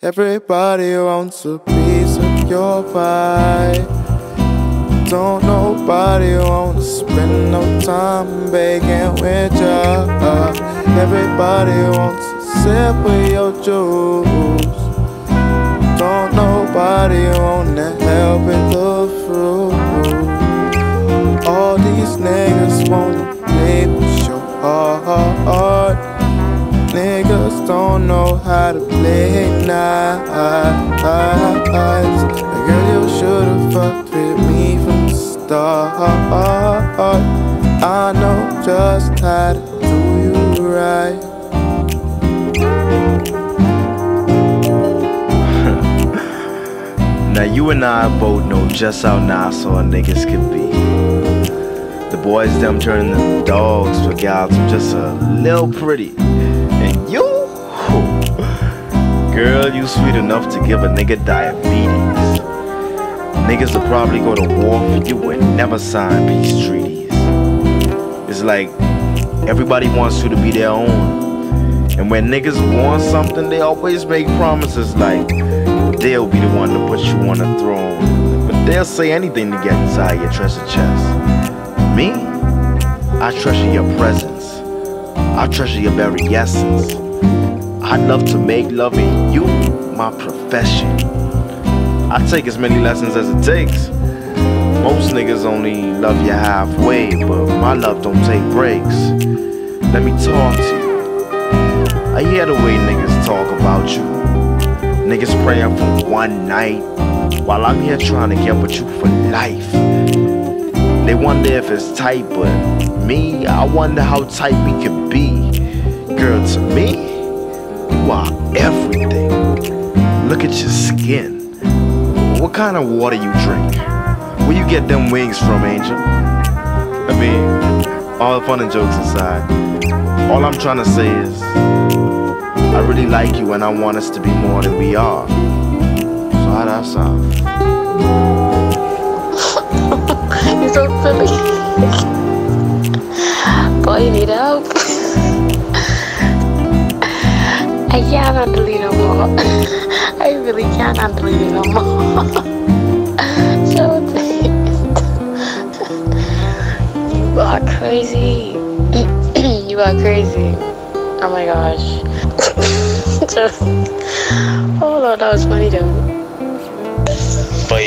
Everybody wants a piece of your pie. Don't nobody wanna spend no time begging with ya. Everybody wants a sip of your juice. Don't nobody wanna help with the fruit. All these niggas wanna play with your heart. Don't know how to play nice. Girl, you should've fucked with me from the start. I know just how to do you right. Now you and I both know just how Nassau niggas can be. The boys them turning the dogs for gals who just a little pretty. Girl, you sweet enough to give a nigga diabetes. Niggas will probably go to war for you and never sign peace treaties. It's like everybody wants you to be their own. And when niggas want something, they always make promises like they'll be the one to put you on the throne. But they'll say anything to get inside your treasure chest. Me? I treasure your presence. I treasure your very essence. I'd love to make loving you my profession. I take as many lessons as it takes. Most niggas only love you halfway, but my love don't take breaks. Let me talk to you. I hear the way niggas talk about you. Niggas praying for one night while I'm here trying to get with you for life. They wonder if it's tight, but me, I wonder how tight we can be. Girl, to me, everything. Look at your skin. What kind of water you drink? Where you get them wings from, Angel? I mean, all the fun and jokes aside, all I'm trying to say is, I really like you and I want us to be more than we are. So how that sound? You're so silly. Boy, you need help. I handle it no more. I really handle it no more. so you are crazy. you are crazy. Oh my gosh. oh Lord, that was funny though. But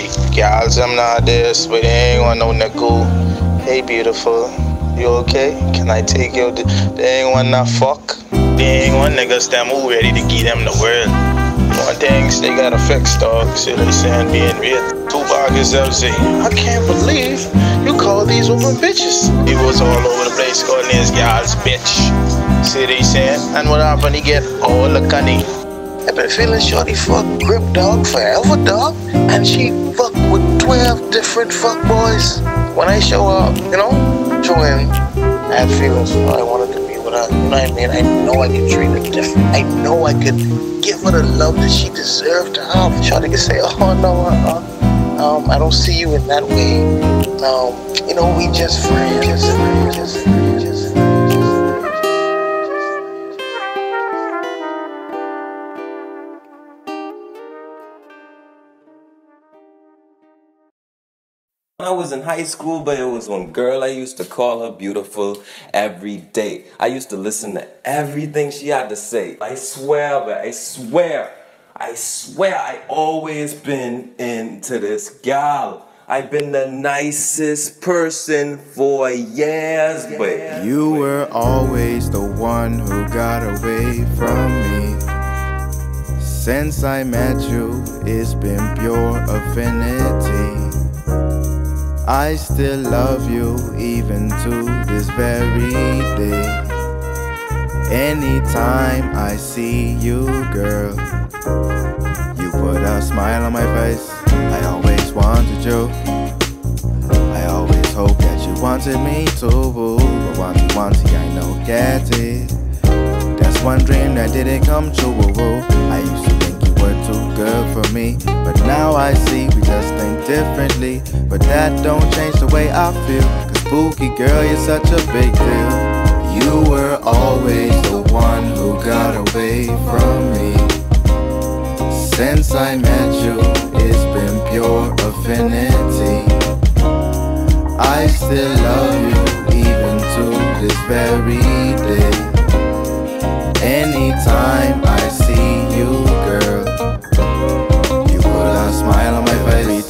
I'm not this, but they ain't want no nickel. Hey, beautiful, you okay? Can I take you? They ain't want no fuck. They ain't want niggas them who ready to give them the world. One things they gotta fix, dog. See they saying being real. Tupac himself say, I can't believe you call these women bitches. He was all over the place calling these gals bitch. See they saying, and what happened? He get all the cunning. I've been feeling shorty fuck grip dog forever dog and she fuck with 12 different fuck boys. When I show up, you know, showing I had feelings. I wanted to be with her. You know what I mean? I know I could treat her different. I know I could give her the love that she deserved to have. Shorty could say, oh no, uh-uh. um, I don't see you in that way. Um, you know, we just friends. Just friends. Just friends. I was in high school, but it was one girl I used to call her beautiful every day. I used to listen to everything she had to say. I swear, but I swear, I swear I always been into this gal. I've been the nicest person for years, but You were always the one who got away from me. Since I met you, it's been pure affinity. I still love you even to this very day. Anytime I see you, girl, you put a smile on my face. I always wanted you. I always hope that you wanted me too. But wanty wanty, I know get it. That's one dream that didn't come true. I used to you were too good for me, but now I see we just think differently. But that don't change the way I feel. Cause spooky girl, you're such a big deal. You were always the one who got away from me. Since I met you, it's been pure affinity. I still love you even to this very day. Anytime I see you, you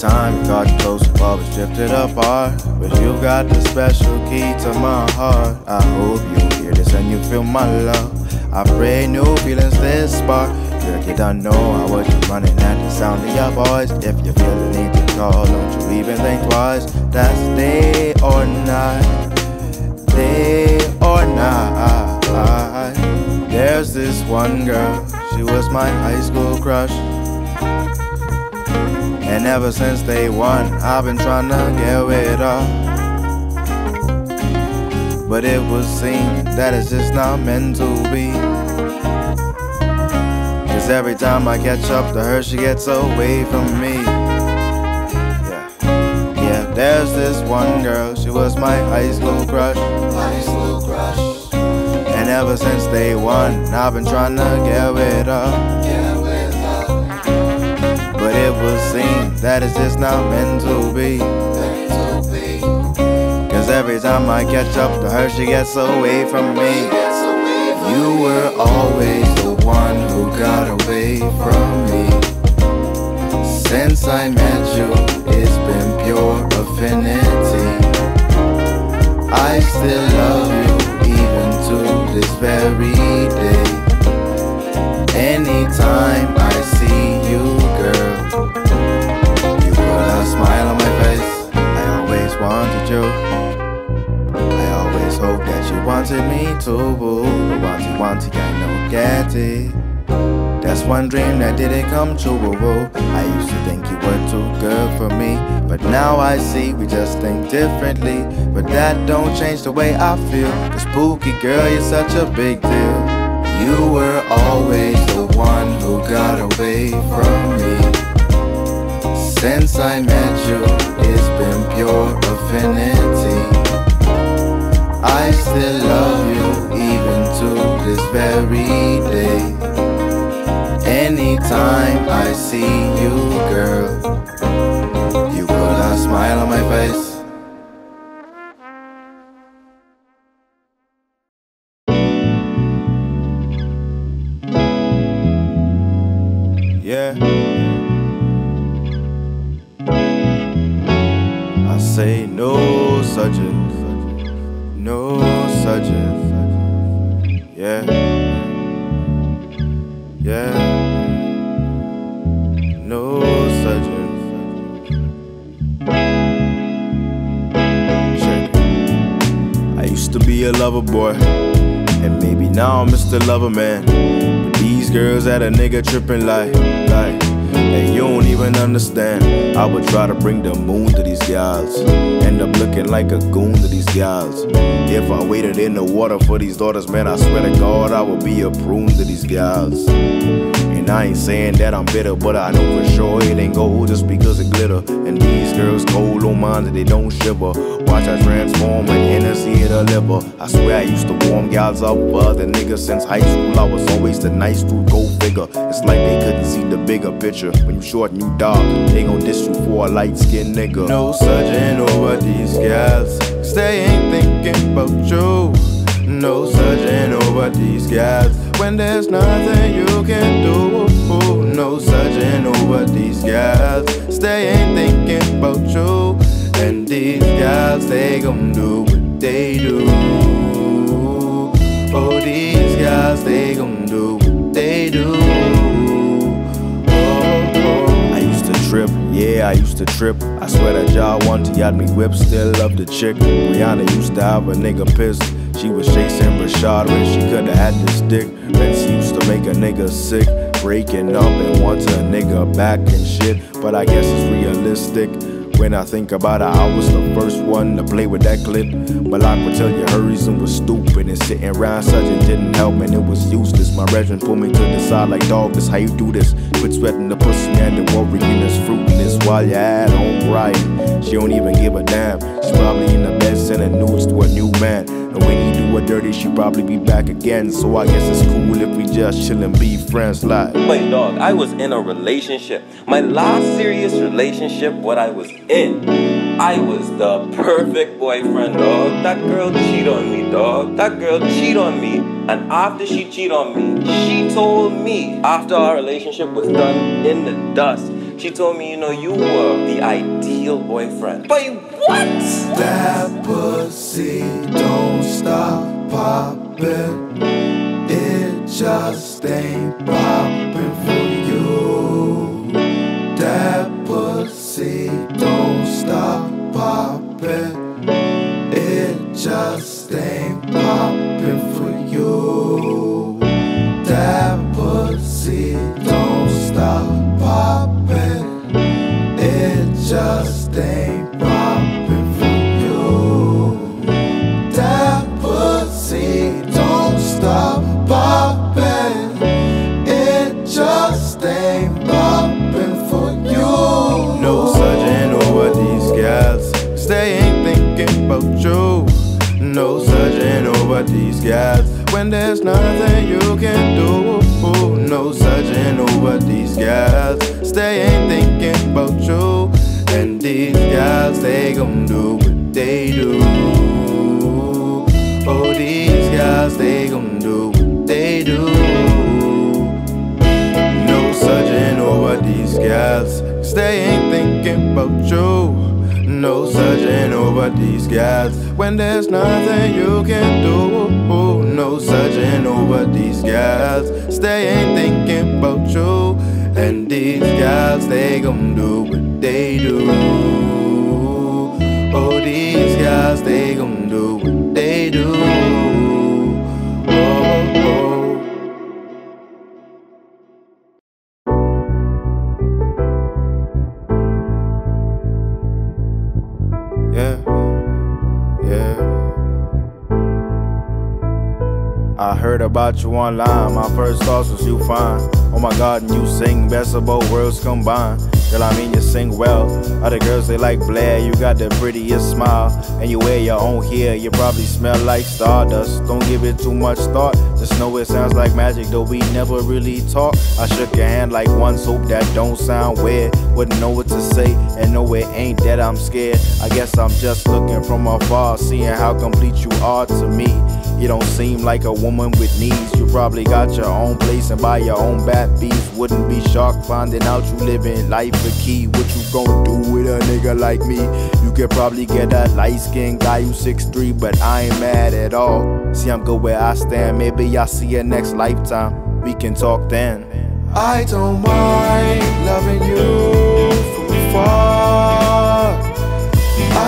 time got close, while we drifted apart. But you got the special key to my heart. I hope you hear this and you feel my love. I pray new feelings this spark. Girl, you don't know I was running at the sound of your voice. If you feel the need to call, don't you even think twice. That's day or night, day or night. There's this one girl, she was my high school crush. And ever since day one, I've been trying to get with her. But it would seem that it's just not meant to be. Cause every time I catch up to her, she gets away from me. Yeah, yeah, there's this one girl, she was my high school crush. High school crush. And ever since day one, I've been trying to get rid with her. But it seem that it's just not meant to be. Cause every time I catch up to her, she gets away from me. You were always the one who got away from me. Since I met you, it's been pure affinity. I still love you even to this very day. Anytime I see wanted me to. But wanted, wanty, I know get it. That's one dream that didn't come true. I used to think you were too good for me, but now I see we just think differently. But that don't change the way I feel. Cause spooky girl, you're such a big deal. You were always the one who got away from me. Since I met you, it's been pure affinity. See had a nigga tripping like like and you don't even understand. I would try to bring the moon to these gals. End up looking like a goon to these gals. If I waited in the water for these daughters, man, I swear to God, I would be a prune to these gals. And I ain't saying that I'm bitter, but I know for sure it ain't gold just because it glitter. And these girls cold on mine that they don't shiver. Watch I transform an Hennessy in a liver. I swear I used to warm gals up for other niggas since high school. I was always the nice dude, go figure. It's like they couldn't see the bigger picture. When you short and you dark, they gon' diss you for a light skinned nigga. No searching over these gals, cause they ain't thinking about you. No searching over these gals when there's nothing you can do. No searching over these guys. they ain't thinking about you. And these guys, they gon' do what they do. Oh, these guys, they gon' do what they do. Oh, oh. I used to trip, yeah, I used to trip. I swear that y'all wanted had me whip, still love the chick. Rihanna used to have a nigga pissed. She was chasing Rashad when she coulda had the stick. Vince used to make a nigga sick, breaking up and wants a nigga back and shit. But I guess it's realistic. When I think about it, I was the first one to play with that clip. But I could tell you her reason was stupid and sitting around such it didn't help and it was useless. My regiment pulled me to the side like dog, this how you do this. Quit sweating the pussy and worrying this fruitless while you're at home right. She don't even give a damn. She's probably in the bed sending news to a new man. And when he do her dirty, she probably be back again. So I guess it's cool if we just chill and be friends like. Wait, dog, I was in a relationship. My last serious relationship, what I was in. I was the perfect boyfriend, dog. That girl cheat on me, dog. That girl cheat on me. And after she cheat on me, she told me, after our relationship was done in the dust, she told me, you know, you were the ideal boyfriend. But what? That pussy don't stop popping. It just ain't popping there's nothing you can do. No surging over these 'cause they ain't thinking about you. And these gals, they gon' do what they do. Oh, these guys, they gon' do what they do. No surging over these gals, cause they ain't thinking about you. No such surging over these gals when there's nothing you can do. No such surging over these cause they ain't thinking about you. And these gals, they gon' do what they do. Oh, these guys, they gon' do what they do. About you online. My first thoughts was you fine. Oh my god, and you sing best of both worlds combined. Girl, I mean you sing well. Other girls they like Blair. You got the prettiest smile, and you wear your own hair. You probably smell like stardust. Don't give it too much thought. Just know it sounds like magic, though we never really talk. I shook your hand like once, hope that don't sound weird. Wouldn't know what to say, and no, it ain't that I'm scared. I guess I'm just looking from afar, seeing how complete you are to me. You don't seem like a woman with needs. You probably got your own place and buy your own bat beats. Wouldn't be shocked finding out you living life a key. What you gonna do with a nigga like me? You could probably get a light skinned guy who's 6'3, but I ain't mad at all. See, I'm good where I stand. Maybe I'll see you next lifetime. We can talk then. I don't mind loving you from afar.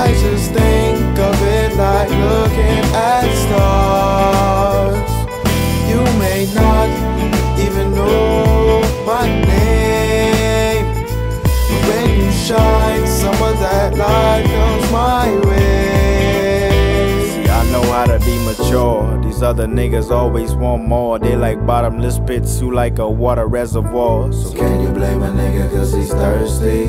I just think of it like looking at mature. These other niggas always want more. They like bottomless pits who like a water reservoir. So can you blame a nigga cause he's thirsty?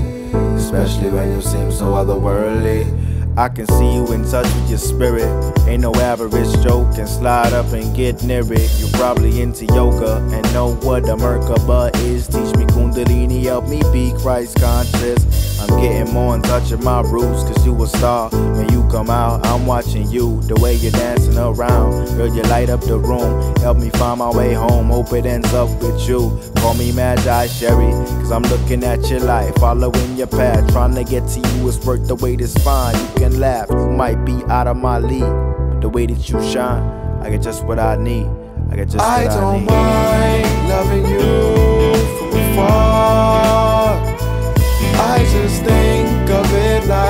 Especially when you seem so otherworldly. I can see you in touch with your spirit. Ain't no average joke can slide up and get near it. You probably into yoga and know what a Merkaba is. Teach me Kundalini, help me be Christ conscious. I'm getting more in touch with my roots, cause you a star. When you come out, I'm watching you, the way you're dancing around. Girl, you light up the room, help me find my way home. Hope it ends up with you. Call me Magi Sherrí, cause I'm looking at your life, following your path. Trying to get to you is worth the wait it's fine. You can laugh, you might be out of my league, but the way that you shine, I get just what I need. I get just what I, don't mind loving you from afar.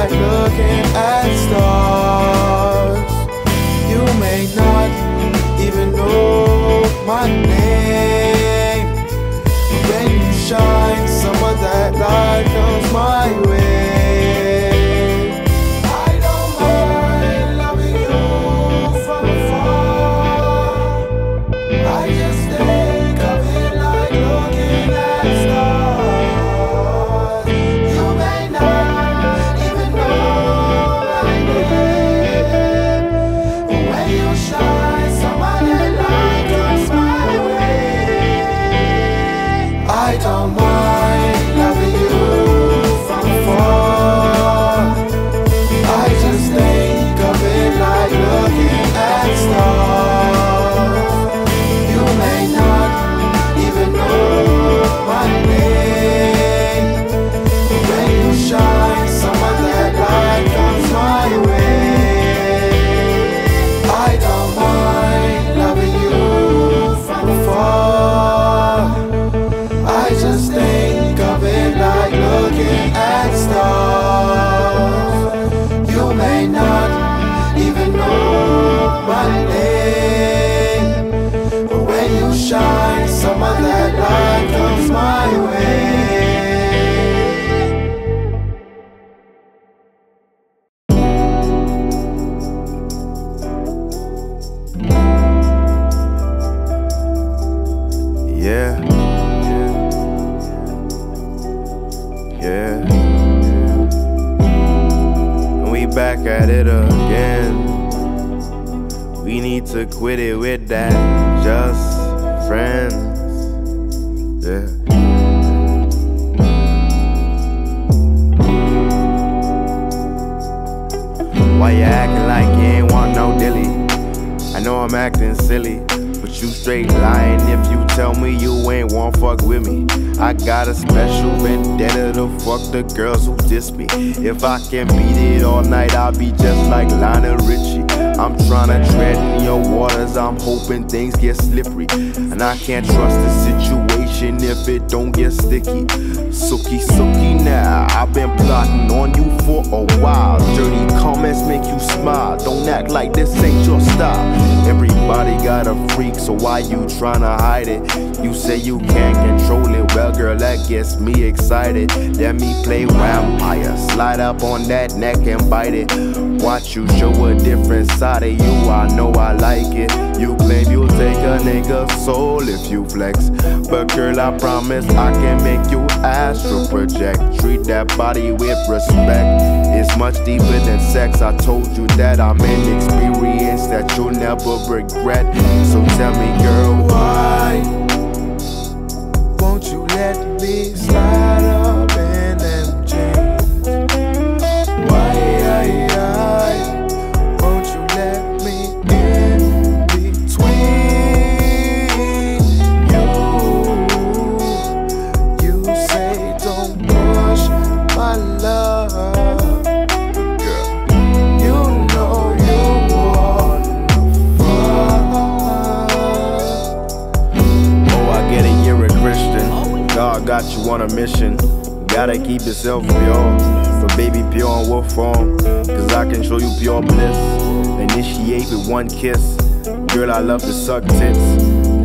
Like looking at to quit it with that. Just friends. Yeah. Why you acting like you ain't want no dilly? I know I'm acting silly, but you straight lying if you tell me you ain't want fuck with me. I got a special vendetta to fuck the girls who diss me. If I can beat it all night, I'll be just like Lionel Richie. I'm tryna tread in your waters, I'm hoping things get slippery. And I can't trust the situation if it don't get sticky. Sookie, sookie now, I've been plotting on you for a while. Dirty comments make you smile, don't act like this ain't your style. Everybody got a freak, so why you tryna hide it? You say you can't control it, well girl, that gets me excited. Let me play vampire, slide up on that neck and bite it. Watch you show a different side of you, I know I like it. You claim you'll take a nigga's soul if you flex. But girl, I promise I can make you astral project. Treat that body with respect. It's much deeper than sex. I told you that I'm an experience that you'll never regret. So tell me, girl, Why pure. But baby, pure in what form? Cause I can show you pure bliss. Initiate with one kiss. Girl, I love to suck tits.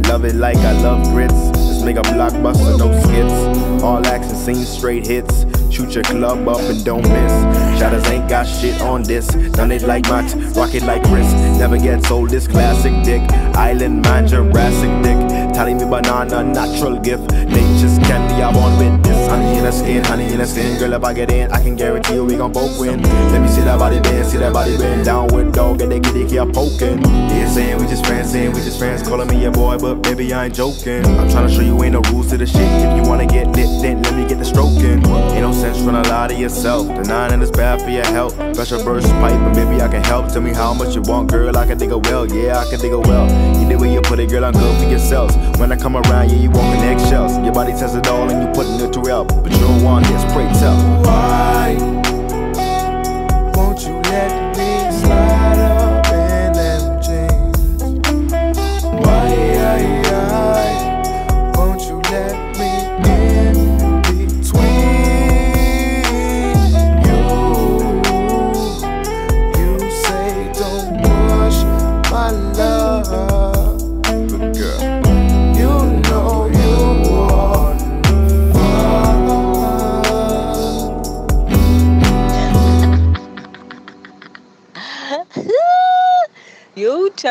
Love it like I love grits. Let's make a blockbuster, no skits. All action scenes, straight hits. Shoot your club up and don't miss. Shadows ain't got shit on this. Done it like Max, rock it like Chris. Never gets old, this classic dick. Island man, Jurassic dick. Tally me banana, natural gift. Nature's candy, I'm on with this. Honey in the skin, honey in the skin. Girl, if I get in, I can guarantee you we gon' both win. Let me see that body bend, see that body bend. Down with dog, get it, keep poking. Yeah, saying we just friends, saying we just friends. Calling me your boy, but baby, I ain't joking. I'm trying to show you ain't no rules to the shit. If you wanna get lit, then let me get the stroking. Ain't no sense trying to lie to yourself. The nine and it's bad for your health. Pressure burst pipe, and maybe I can help. Tell me how much you want, girl. I can dig a well, yeah, I can dig a well. You put it, girl, I'm good for yourself. When I come around, yeah, you walking eggshells. Your body tells it all, and you putting it to help. But you don't want this, pray tell. Why won't you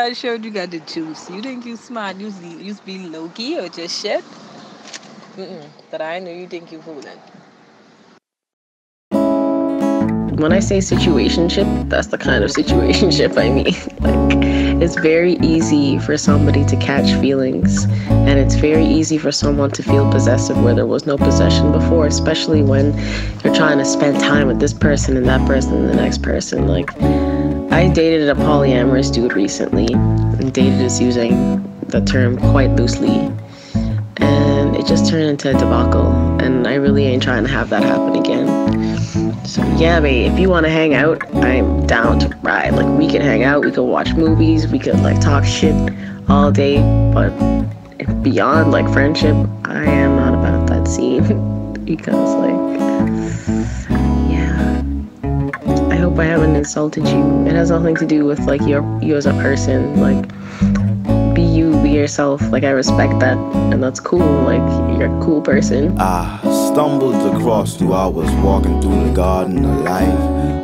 Tell showed you got the juice. You think you smart? You you be low key or just shit? Mm-mm. But I know you think you fooling. when I say situationship, that's the kind of situationship I mean. like, it's very easy for somebody to catch feelings, and it's very easy for someone to feel possessive where there was no possession before, especially when you're trying to spend time with this person and that person and the next person. Like, I dated a polyamorous dude recently, and dated is using the term quite loosely. And it just turned into a debacle, and I really ain't trying to have that happen again. So yeah, babe, if you want to hang out, I'm down to ride. Like we can hang out, we could watch movies, we could like talk shit all day. But beyond like friendship, I am not about that scene because like, hope I haven't insulted you. It has nothing to do with like your you as a person. Like, be you, be yourself. Like I respect that, and that's cool. Like you're a cool person. I stumbled across you, I was walking through the garden of life.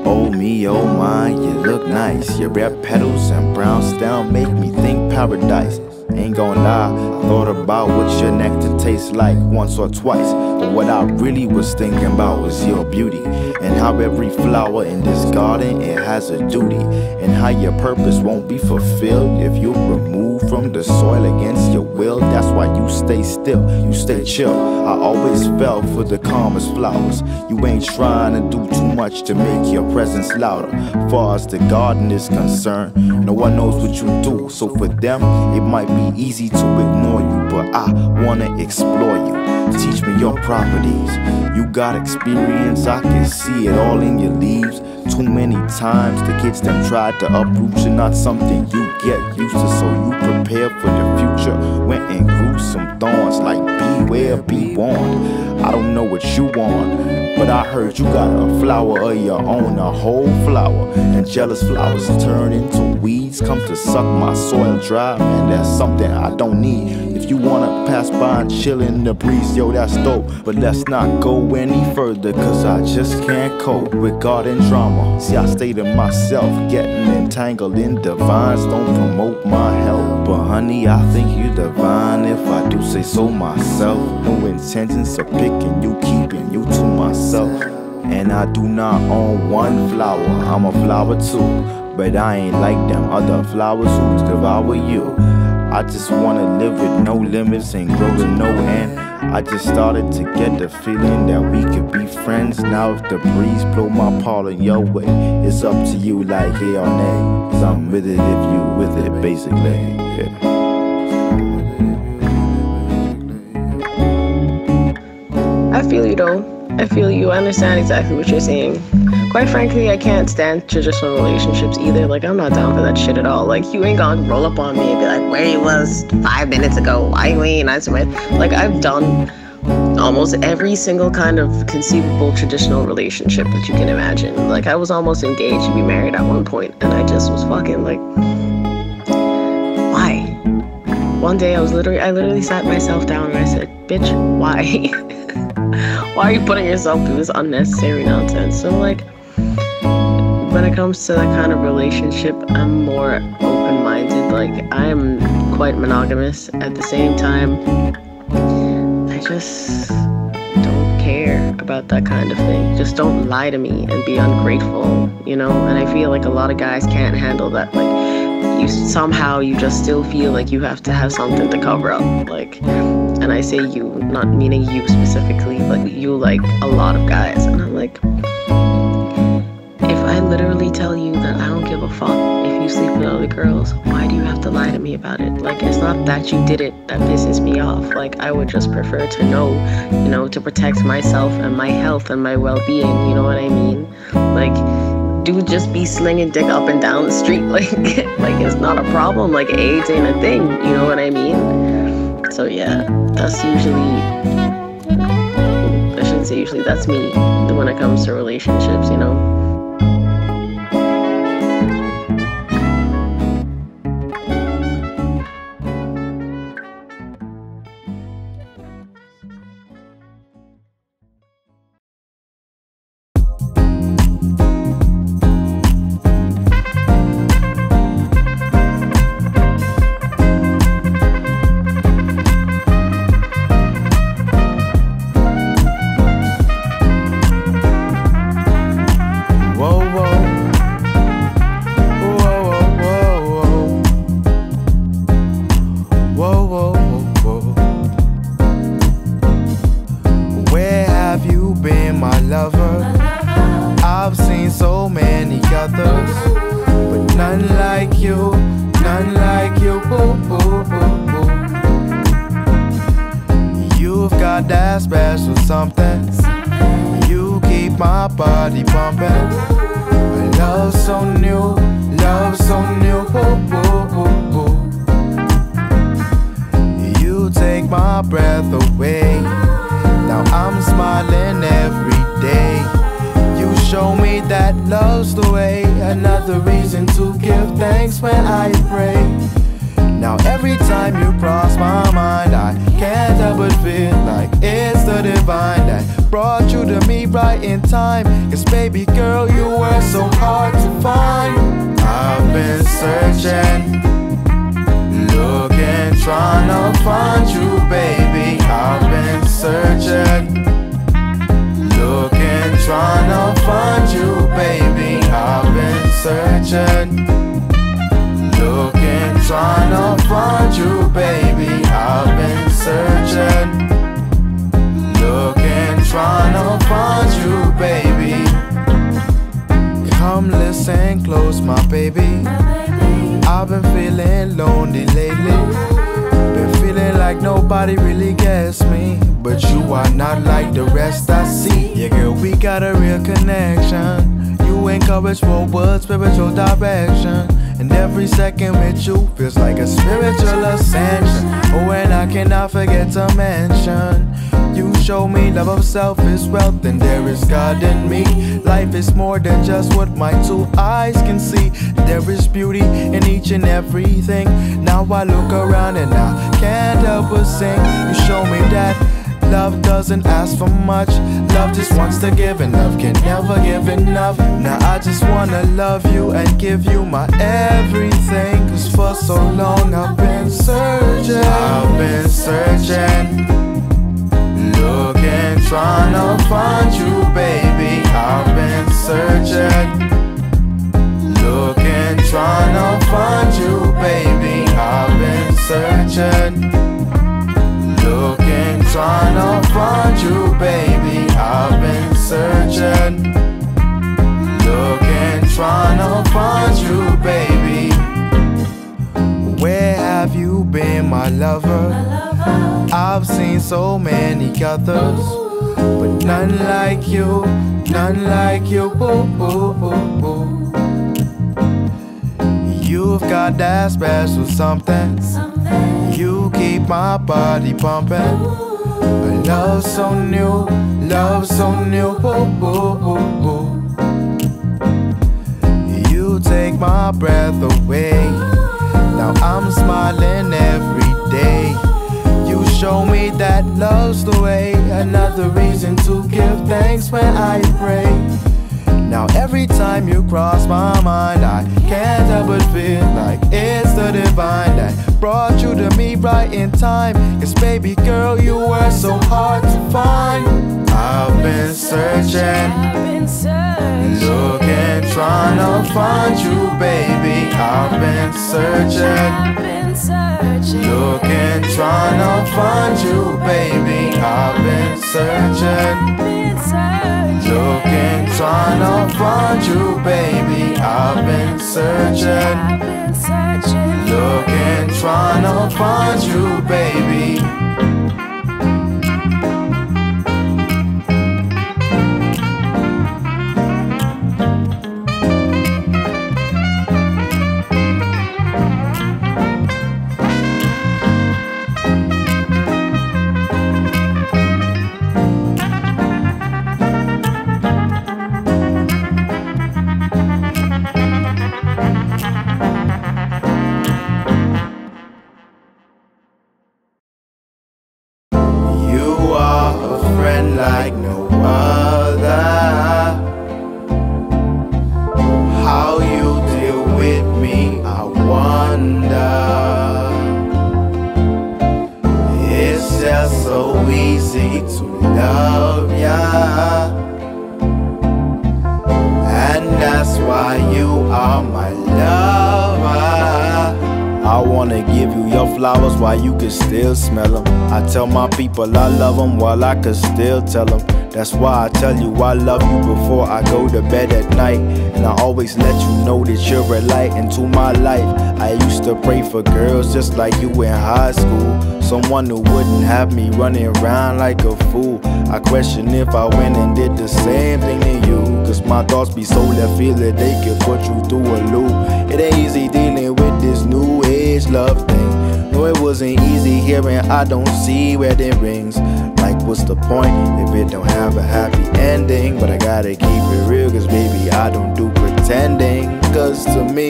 Oh me, oh my, you look nice. Your red petals and brown stem make me think paradise. Ain't gonna lie, I thought about what your nectar tastes like once or twice. What I really was thinking about was your beauty. And how every flower in this garden, it has a duty. And how your purpose won't be fulfilled if you're removed from the soil against your will. That's why you stay still, you stay chill. I always fell for the calmest flowers. You ain't trying to do too much to make your presence louder. Far as the garden is concerned, no one knows what you do. So for them, it might be easy to ignore you, but I wanna explore you. Teach me your properties. You got experience, I can see it all in your leaves. Too many times the kids them tried to uproot you, not something you get used to. So you prepare for your future. Went and grew some thorns, like beware, be warned. I don't know what you want, but I heard you got a flower of your own, a whole flower. And jealous flowers turn into weeds, come to suck my soil dry. Man, that's something I don't need. If you wanna pass by and chill in the breeze, yo, that's dope. But let's not go any further, cause I just can't cope with garden drama. See, I stay to myself, getting entangled in the vines, don't promote my health. But honey, I think you're divine if I do say so myself. No intentions of picking you, keeping you to myself. And I do not own one flower, I'm a flower too. But I ain't like them other flowers who devour you. I just wanna live with no limits and grow to no end. I just started to get the feeling that we could be friends. Now if the breeze blow my pollen your way, it's up to you like yeah or nay. Cause I'm with it if you with it basically. Yeah. I feel you though. I feel you. I understand exactly what you're saying. Quite frankly, I can't stand traditional relationships either. Like, I'm not down for that shit at all. Like, you ain't gonna roll up on me and be like, where you was five minutes ago. Why you ain't answer my like I've done almost every single kind of conceivable traditional relationship that you can imagine. Like I was almost engaged to be married at one point and I just was fucking like why? One day I was literally I literally sat myself down and I said, bitch, why? why are you putting yourself through this unnecessary nonsense? So like when it comes to that kind of relationship, I'm more open minded. Like I am quite monogamous. At the same time, I just don't care about that kind of thing. Just don't lie to me and be ungrateful, you know? And I feel like a lot of guys can't handle that. Like you somehow you just still feel like you have to have something to cover up. Like and I say you, not meaning you specifically, but you like a lot of guys. And I'm like if I literally tell you that I don't give a fuck if you sleep with other girls, why do you have to lie to me about it? Like, it's not that you did it that pisses me off. Like, I would just prefer to know, you know, to protect myself and my health and my well being, you know what I mean? Like, dude just be slinging dick up and down the street. Like, like it's not a problem. Like, AIDS ain't a thing, you know what I mean? So, yeah, that's usually, I shouldn't say usually, that's me when it comes to relationships, you know? I've seen so many others, but none like you, none like you. Ooh, ooh, ooh, ooh. You've got that special something. You keep my body pumping. Love so new, love so new. Ooh, ooh, ooh, ooh. You take my breath away. Now I'm smiling every day. You show me that love's the way. Another reason to give thanks when I pray. Now every time you cross my mind, I can't help but feel like it's the divine that brought you to me right in time. Cause baby girl, you were so hard to find. I've been searching, looking, trying to find you, baby. I've been searching, trying to find you, baby. I've been searching, looking, trying to find you, baby. I've been searching, looking, trying to find you, baby. Come listen close, my baby. I've been feeling lonely lately. Been feeling like nobody really gets me. But you are not like the rest I we got a real connection. You encourage forward spiritual direction. And every second with you feels like a spiritual ascension. Oh, and I cannot forget to mention. You show me love of self is wealth, and there is God in me. Life is more than just what my two eyes can see. There is beauty in each and everything. Now I look around and I can't help but sing. You show me that love doesn't ask for much. Love just wants to give, and love can never give enough. Now I just wanna love you and give you my everything. Cause for so long I've been searching. I've been searching. Looking, trying to find you, baby. I've been searching. Looking, trying to find you, baby. I've been searching. Looking, trying to find you, baby. I've been searching. Looking, trying to find you, baby. Where have you been, my lover? I've seen so many others, but none like you, none like you. Ooh, ooh, ooh, ooh. You've got that special something. You my body pumping. A love so new, love so new. You take my breath away. Now I'm smiling every day. You show me that love's the way. Another reason to give thanks when I pray. Now every time you cross my mind, I can't help but feel like it's the divine that brought you to me right in time. Cause baby girl, you were so hard to find. I've been searching, looking, trying to find you, baby. I've been searching, looking, trying to find you, baby. I've been searching. Looking, trying to find you, baby. I've been searching. Looking, trying to find you, baby. Like no flowers while you can still smell them. I tell my people I love them while I can still tell them That's why I tell you I love you before I go to bed at night. And I always let you know that you're a light into my life. I used to pray for girls just like you in high school. Someone who wouldn't have me running around like a fool. I question if I went and did the same thing to you. Cause my thoughts be so left field that they could put you through a loop. It ain't easy dealing with this new age love thing. No, it wasn't easy hearing I don't see wedding rings. Like, what's the point if it don't have a happy ending? But I gotta keep it real, cause baby, I don't do pretending. Cause to me,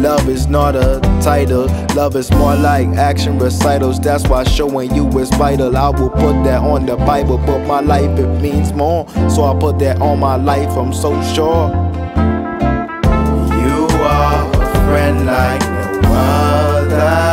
love is not a title. Love is more like action recitals. That's why showing you is vital. I will put that on the Bible, but my life it means more. So I put that on my life, I'm so sure. You are a friend like no other.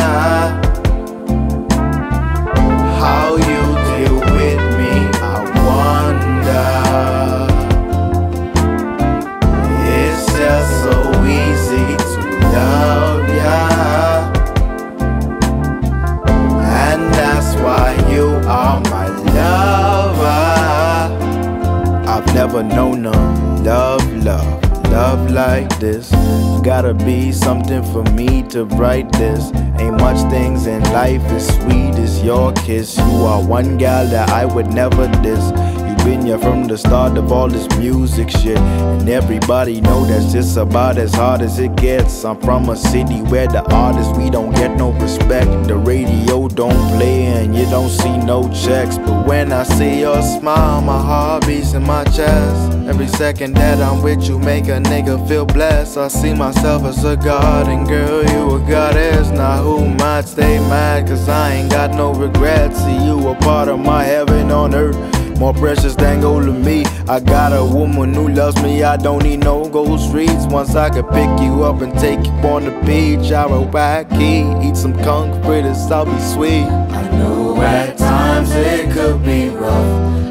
Write this. Ain't much things in life as sweet as your kiss. You are one gal that I would never diss. You been here from the start of all this music shit. And everybody know that's just about as hard as it gets. I'm from a city where the artists, we don't get no respect. The radio don't play and you don't see no checks. But when I see your smile, my heart beats in my chest. Every second that I'm with you make a nigga feel blessed. I see myself as a god and girl, you a goddess. Now who might stay mad? Cause I ain't got no regrets. See you a part of my heaven on earth. More precious than gold to me. I got a woman who loves me. I don't need no gold streets. Once I could pick you up and take you on the beach, I would wacky. Eat some concrete, I'll be sweet. I know at times it could be rough,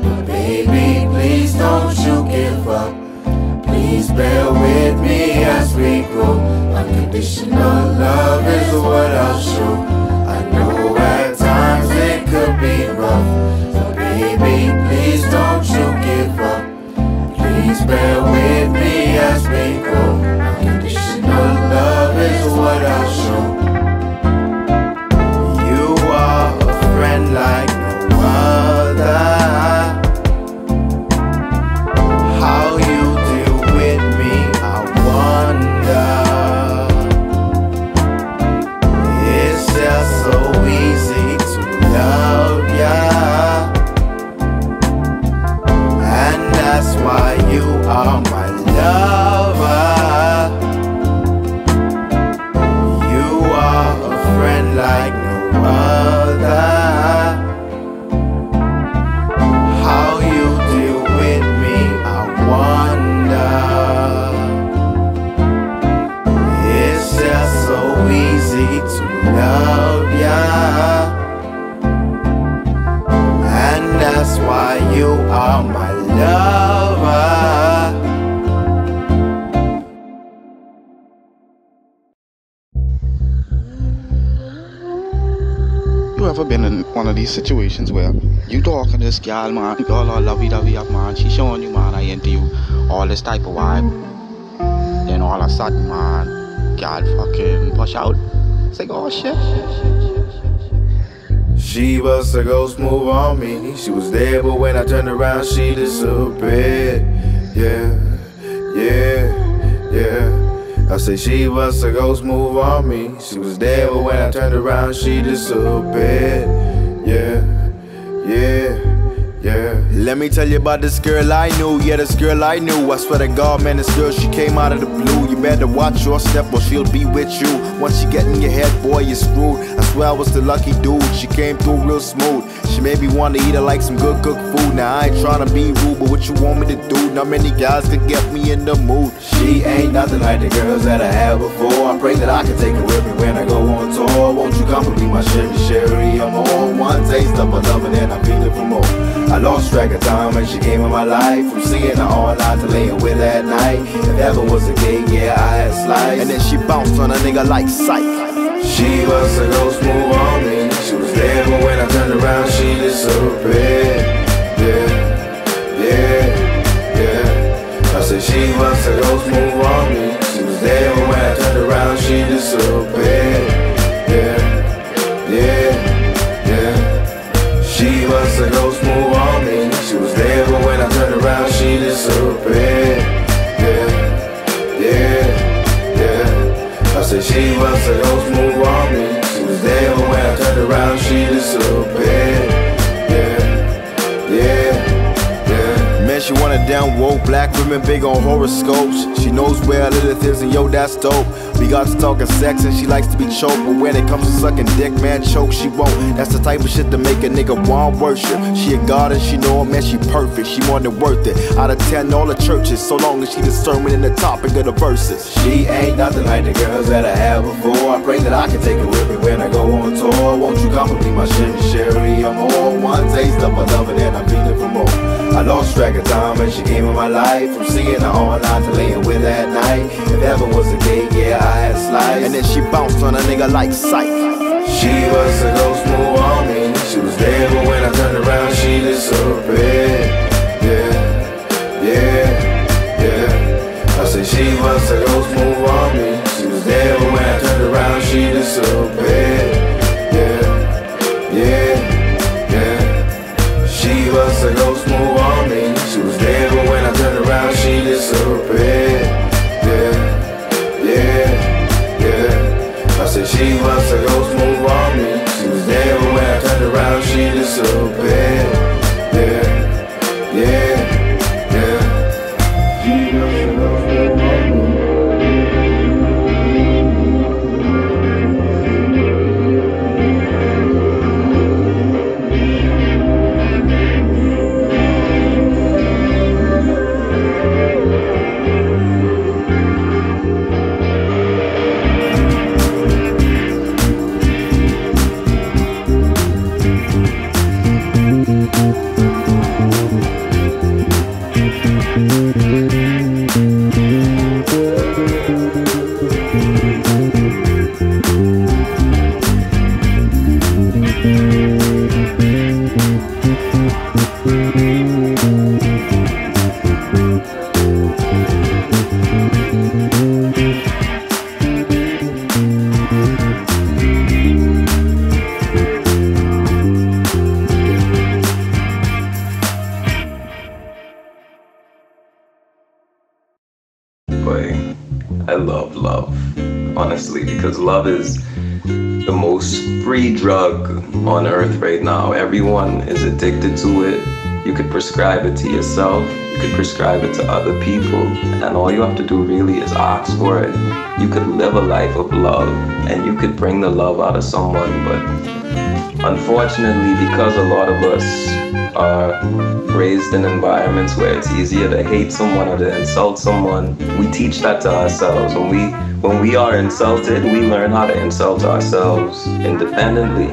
up. Please bear with me as we grow. Unconditional love is what I'll show. I know at times it could be rough, So baby, please don't you give up. Please bear with situations where you talking to this girl, man, y'all all lovey-dovey up, man, she showing you, man, I into you, all this type of vibe. Then all of a sudden, man, girl fucking push out. It's like, oh shit. She was a ghost move on me. She was there, but when I turned around, she disappeared. Yeah, yeah, yeah. I say she was a ghost move on me. She was there, but when I turned around, she disappeared. Yeah, yeah. Let me tell you about this girl I knew. Yeah, this girl I knew. I swear to God, man, this girl, she came out of the blue. You better watch your step or she'll be with you. Once she get in your head, boy, you're screwed. I swear I was the lucky dude. She came through real smooth. She made me want to eat her like some good cooked food. Now I ain't trying to be rude, but what you want me to do? Not many guys can get me in the mood. She ain't nothing like the girls that I had before. I pray that I can take her with me when I go on tour. Won't you come and be my Sherrí Sherrí? I'm on one taste of her love and I'm feeling for more. I lost track of time when she came in my life. From seeing her online to laying with her at night. If ever was a day, yeah, I had slice. And then she bounced on a nigga like psych. She was a ghost, move on me. She was there, but when I turned around, she disappeared. Yeah, yeah, yeah. I said she was a ghost, move on me. She was there, but when I turned around, she disappeared. Was a ghost move on me. She was there but when I turned around, she disappeared. Yeah, yeah, yeah. I said she was a ghost want woke black women big on horoscopes. She knows where Lilith is, and yo, that's dope. We got to talking sex, and she likes to be choked. But when it comes to sucking dick, man, choke she won't. That's the type of shit to make a nigga want worship. She a god and she know it, man, she perfect. She more than worth it. Out of ten, all the churches, so long as she in the topic of the verses. She ain't nothing like the girls that I had before. I pray that I can take her with me when I go on tour. Won't you come and be my Shimmy Sherrí? I'm on one taste of my love and I'm feeling for more. I lost track of time and she came in my life. From seeing her online to laying with her at night. If ever was a gay, yeah, I had slice. And then she bounced on a nigga like psych. She was a ghost move on me. She was there, but when I turned around, she disappeared. Yeah, yeah, yeah. I said she was a ghost move on me. She was there, but when I turned around, she disappeared. Yeah, yeah, yeah. She was a ghost move she disappeared. Yeah, yeah, yeah. I said she was a ghost move on me. She was there, when I turned around, she so Yeah, yeah, yeah. Prescribe it to yourself, you could prescribe it to other people, and all you have to do really is ask for it. You could live a life of love, and you could bring the love out of someone, but unfortunately, because a lot of us are raised in environments where it's easier to hate someone or to insult someone, we teach that to ourselves. When we when we are insulted, we learn how to insult ourselves independently.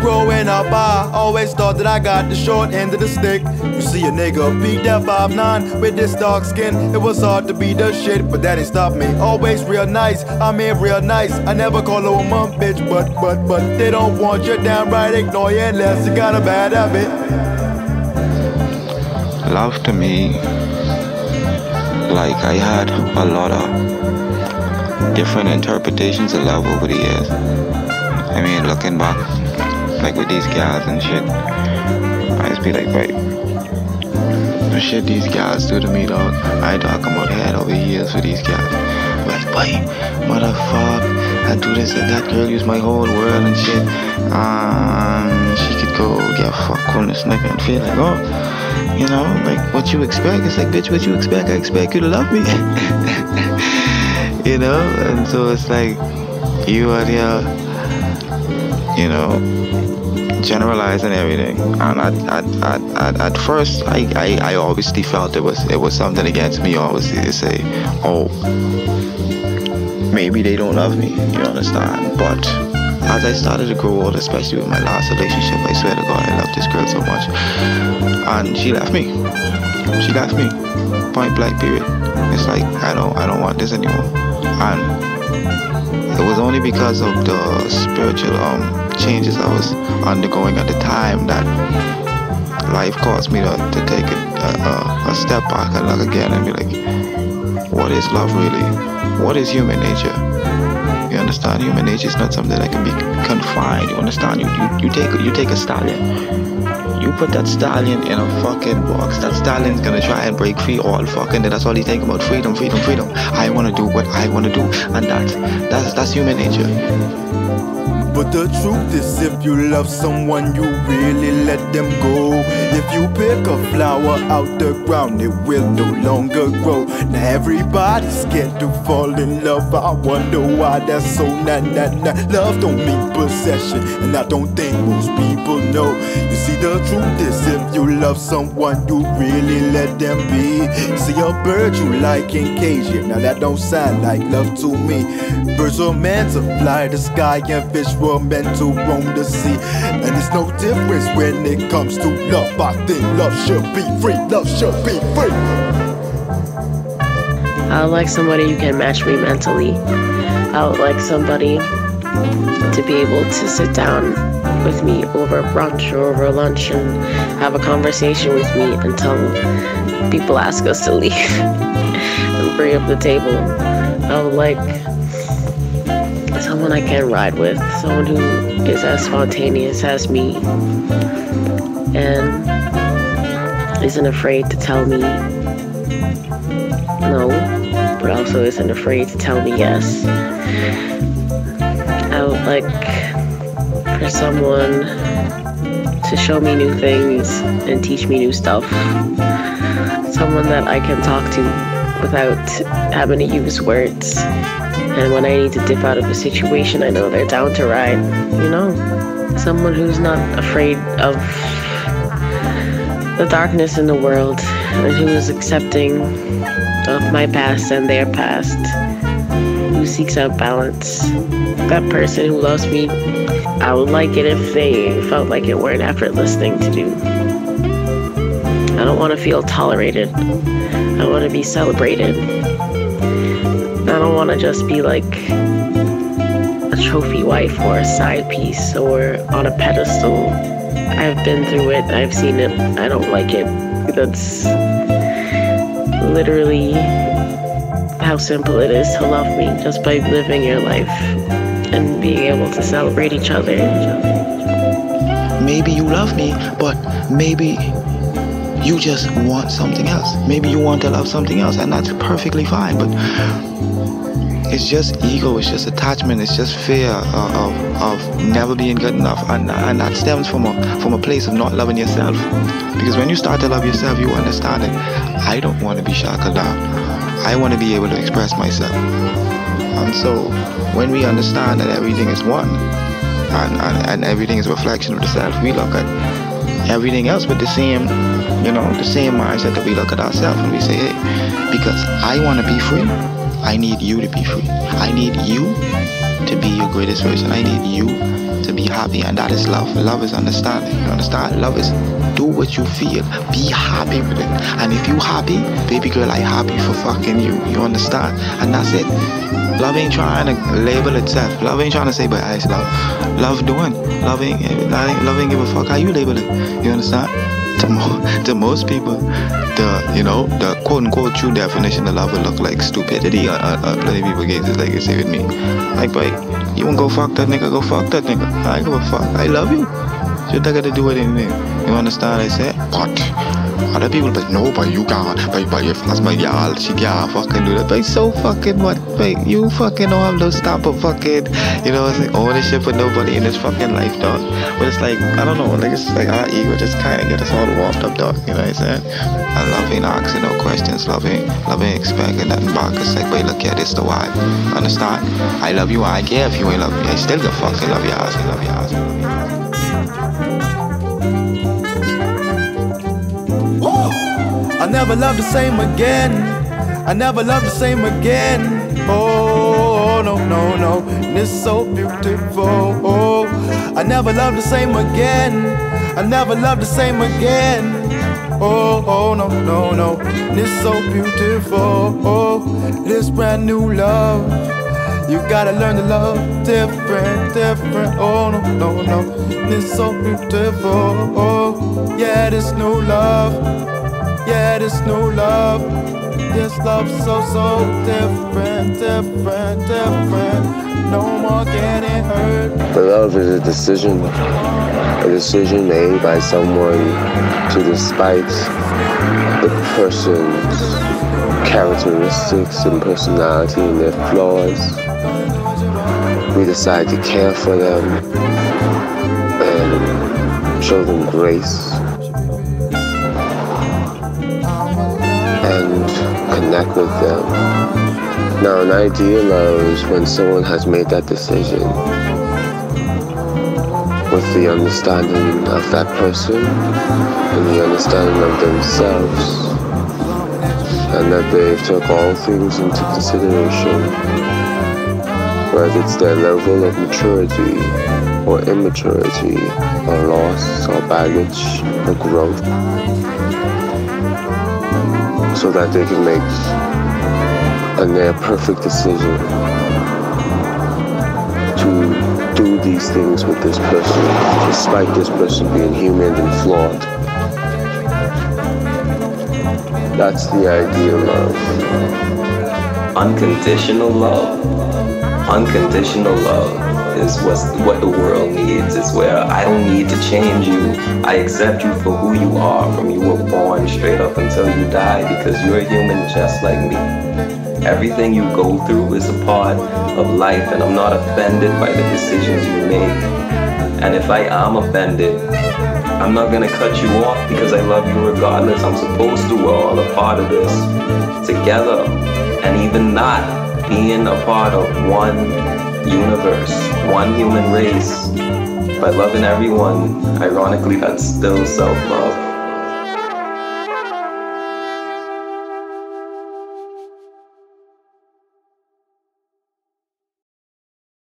Growing up, I always thought that I got the short end of the stick. You see a nigga peak that 5'9 with this dark skin. It was hard to be the shit, but that ain't stopped me. Always real nice, I mean real nice. I never call a woman bitch, but but but they don't want you downright ignore you unless you got a bad habit. Love to me, like I had a lot of different interpretations of love over the years. I mean, looking back, like with these gals and shit, I just be like, wait, the shit these guys do to me, dog. I talk about head over years with these guys. Like, wait, motherfucker, I do this and that girl use my whole world and shit. Um, she could go get fucked on this nigga and feel like, oh, you know, like what you expect. It's like, bitch, what you expect? I expect you to love me. you know, and so it's like you are there, you know, generalizing everything. And at, at, at, at, at first, I, I, I obviously felt it was it was something against me. Obviously, to say, oh, maybe they don't love me. You understand? But as I started to grow old, especially with my last relationship, I swear to God, I loved this girl so much, and she left me. She left me. Point blank. Period. It's like I don't I don't want this anymore. And it was only because of the spiritual um changes I was undergoing at the time that life caused me to, to take a, a, a step back and look again and be like, what is love really? What is human nature? Understand? Human nature is not something that can be confined. You understand? You you, you take you take a stallion. You put that stallion in a fucking box. That stallion's gonna try and break free all fucking day. That's all he think about. Freedom, freedom, freedom. I wanna do what I wanna do. And that's that's that's human nature. But the truth is, if you love someone, you really let them go. If you pick a flower out the ground, it will no longer grow. Now everybody's scared to fall in love. I wonder why that's so. Nah, nah, nah. Love don't mean possession, and I don't think most people know. You see, the truth is, if you love someone, you really let them be. See a bird you like in cage, yeah, now that don't sound like love to me. Birds are meant to fly the sky, and fish were meant to roam the sea. And it's no difference when it comes to love. I think love should be free. Love should be free. I would like somebody who can match me mentally. I would like somebody to be able to sit down with me over brunch or over lunch and have a conversation with me until people ask us to leave and free up the table. I would like someone I can ride with, someone who is as spontaneous as me and isn't afraid to tell me no, but also isn't afraid to tell me yes. I would like for someone to show me new things and teach me new stuff. Someone that I can talk to without having to use words. And when I need to dip out of a situation, I know they're down to ride. You know, someone who's not afraid of the darkness in the world and who is accepting of my past and their past, who seeks out balance. That person who loves me, I would like it if they felt like it weren't effortless thing to do. I don't want to feel tolerated. I want to be celebrated. Want to just be like a trophy wife or a side piece or on a pedestal. I've been through it. I've seen it. I don't like it. That's literally how simple it is to love me just by living your life and being able to celebrate each other. Maybe you love me, but maybe you just want something else. Maybe you want to love something else, and that's perfectly fine. But it's just ego, it's just attachment, it's just fear of, of, never being good enough, and, and that stems from a from a place of not loving yourself. Because when you start to love yourself, you understand it. I don't want to be shackled down. I want to be able to express myself. And so, when we understand that everything is one, and, and, and everything is a reflection of the self, we look at everything else with the same, you know, the same mindset that we look at ourselves and we say, hey, because I want to be free, I need you to be free. I need you to be your greatest version. I need you to be happy, and that is love. Love is understanding. You understand? Love is do what you feel. Be happy with it. And if you happy, baby girl, I happy for fucking you. You understand? And that's it. Love ain't trying to label itself. Love ain't trying to say, but I love. Love doing. Love ain't give a fuck how you label it. You understand? To, mo- to most people, the you know the quote unquote true definition of love would look like stupidity. Uh, uh, uh, plenty of people get this like say with me. Like, boy, you wanna go fuck that nigga? Go fuck that nigga. I give a fuck. I love you. Shit that got to do with anything. You understand? I said, but other people but no, but you can't. But, but if that's my girl, she can't fucking do that. But so fucking what? But you fucking don't have no stop of fucking, you know, it's like ownership with nobody in this fucking life, dog. But it's like I don't know, like it's like our ego just kind of get us all warmed up, dog. You know what I'm saying? I love ain't asking no questions. Love ain't, love ain't expecting nothing back. It's like, wait, look here, this the why. Understand? I love you. I care if you ain't love me. I still gonna fucking love your ass. I love your ass. I love your ass. I never loved the same again. I never loved the same again. Oh, no, no, no. And it's so beautiful. Oh, I never loved the same again. I never loved the same again. Oh, oh, no, no, no. And it's so beautiful. Oh, this brand new love. You gotta learn to love different, different. Oh, no, no, no. It's so beautiful. Oh, yeah, this new love. Yeah, this new love, this love so so different, different, different. No more getting hurt. But love is a decision, a decision made by someone to despite the person's characteristics and personality and their flaws. We decide to care for them and show them grace connect with them. Now, an ideal is when someone has made that decision with the understanding of that person and the understanding of themselves and that they've took all things into consideration whether it's their level of maturity or immaturity or loss or baggage or growth so that they can make a near perfect decision to do these things with this person despite this person being human and flawed. That's the ideal love. Unconditional love. Unconditional love is what the world needs. It's where I don't need to change you. I accept you for who you are from you were born straight up until you die because you're a human just like me. Everything you go through is a part of life and I'm not offended by the decisions you make. And if I am offended, I'm not gonna cut you off because I love you regardless. I'm supposed to. We're all a part of this together. And even not being a part of one universe, one human race, by loving everyone, ironically, that's still self love.